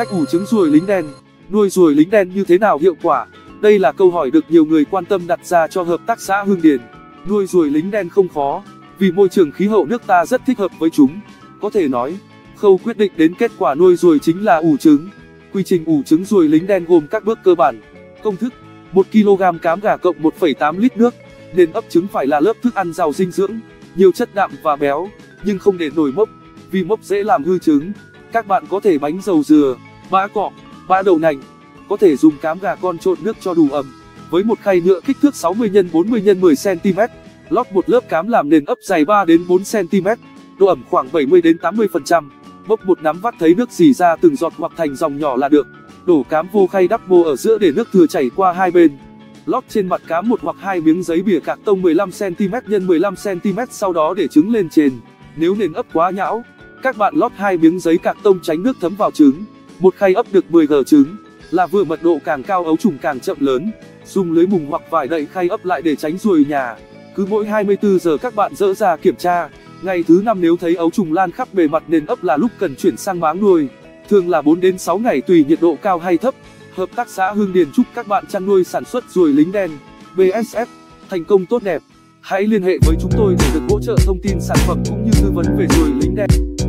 cách ủ trứng ruồi lính đen. Nuôi ruồi lính đen như thế nào hiệu quả? Đây là câu hỏi được nhiều người quan tâm đặt ra cho hợp tác xã hương điền. Nuôi ruồi lính đen không khó vì môi trường khí hậu nước ta rất thích hợp với chúng. Có thể nói khâu quyết định đến kết quả nuôi ruồi chính là ủ trứng. Quy trình ủ trứng ruồi lính đen gồm các bước cơ bản. Công thức 1 kg cám gà cộng 1,8 lít nước. Nên ấp trứng phải là lớp thức ăn giàu dinh dưỡng nhiều chất đạm và béo nhưng không để nổi mốc. Vì mốc dễ làm hư trứng các bạn có thể bánh dầu dừa bã cọ bã đầu nành. Có thể dùng cám gà con trộn nước cho đủ ẩm. Với một khay nhựa kích thước 60 x 40 x 10 cm lót một lớp cám làm nền ấp dày 3 đến 4 cm độ ẩm khoảng 70 đến 80% bốc một nắm vắt thấy nước dì ra từng giọt hoặc thành dòng nhỏ là được. Đổ cám vô khay đắp bô ở giữa để nước thừa chảy qua hai bên. Lót trên mặt cám một hoặc hai miếng giấy bìa cạc tông 15 cm x 15 cm sau đó để trứng lên trên. Nếu nền ấp quá nhão, các bạn lót hai miếng giấy cạc tông tránh nước thấm vào trứng một khay ấp được 10 g trứng. Là vừa mật độ càng cao, ấu trùng càng chậm lớn. Dùng lưới mùng hoặc vải đậy khay ấp lại để tránh ruồi nhà. Cứ mỗi 24 giờ các bạn dỡ ra kiểm tra. Ngày thứ năm nếu thấy ấu trùng lan khắp bề mặt nền ấp là lúc cần chuyển sang máng nuôi. Thường là 4 đến 6 ngày tùy nhiệt độ cao hay thấp. Hợp tác xã hương điền chúc các bạn chăn nuôi sản xuất ruồi lính đen. Bsf thành công tốt đẹp. Hãy liên hệ với chúng tôi để được hỗ trợ thông tin sản phẩm cũng như tư vấn về ruồi lính đen.